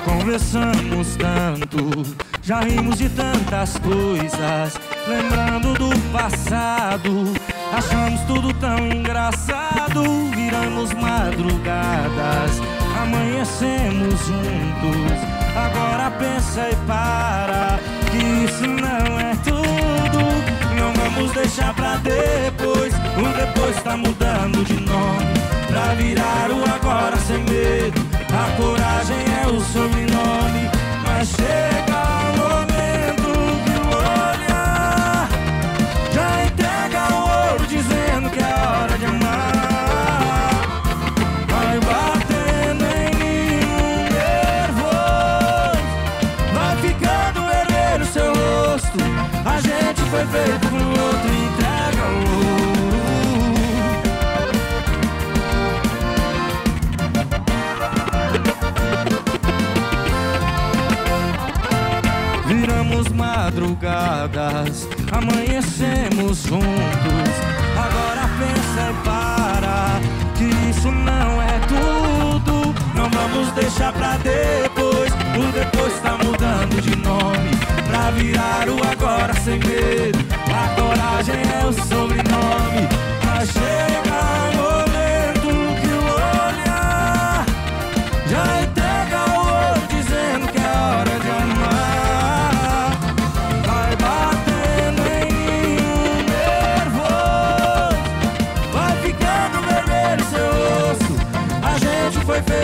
conversamos tanto, já rimos de tantas coisas, lembrando do passado. Achamos tudo tão engraçado, viramos madrugadas, amanhecemos juntos. Agora pensa e para, que isso não é tudo. Não vamos deixar pra depois, o depois tá mudando de nome, madrugadas, amanhecemos juntos. Agora pensa e para, que isso não é tudo. Não vamos deixar pra depois, foi feito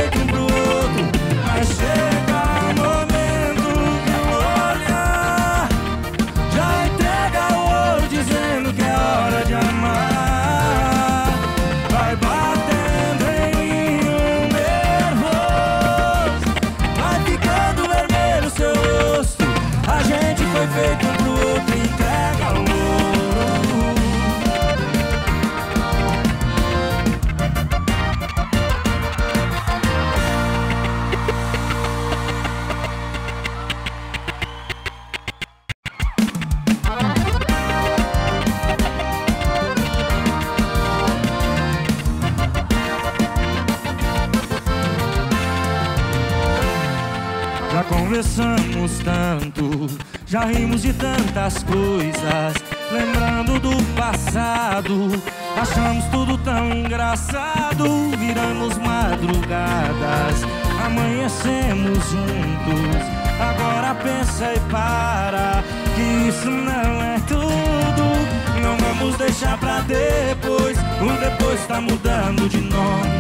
conversamos tanto, já rimos de tantas coisas, lembrando do passado. Achamos tudo tão engraçado, viramos madrugadas, amanhecemos juntos. Agora pensa e para, que isso não é tudo. Não vamos deixar pra depois, o depois tá mudando de nome,